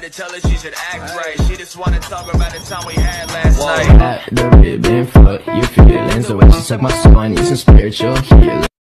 had to tell her she should act right. She just wanna talk about the time we had last night. At the ribbon, fuck your feelings. The way she suck my soul, I need some spiritual healing.